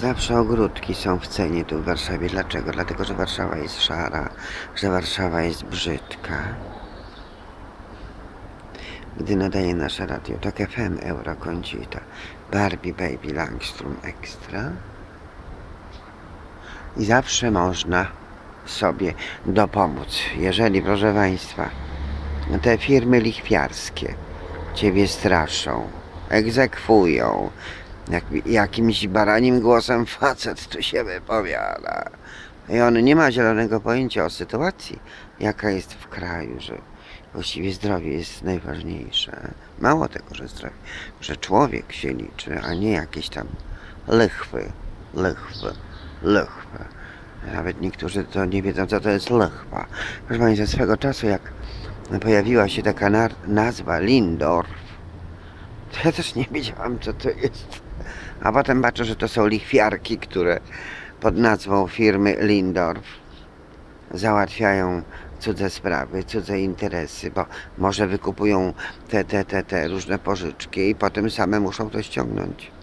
Zawsze ogródki są w cenie tu w Warszawie. Dlaczego? Dlatego, że Warszawa jest szara, że Warszawa jest brzydka. Gdy nadaje nasze radio, to FM Euro Concita, Barbie Baby Langstrom Extra. I zawsze można sobie dopomóc. Jeżeli, proszę Państwa, te firmy lichwiarskie Ciebie straszą, egzekwują, jak, jakimś baranim głosem facet tu się wypowiada. I on nie ma zielonego pojęcia o sytuacji, jaka jest w kraju, że właściwie zdrowie jest najważniejsze. Mało tego, że zdrowie, że człowiek się liczy, a nie jakieś tam lichwy, lichwy, lichwy. Nawet niektórzy to nie wiedzą, co to jest lichwa. Proszę Państwa, swego czasu, jak pojawiła się taka na- nazwa Lindorf, to ja też nie wiedziałam, co to jest. A potem patrzę, że to są lichwiarki, które pod nazwą firmy Lindorf załatwiają cudze sprawy, cudze interesy, bo może wykupują te, te, te, te różne pożyczki i potem same muszą to ściągnąć.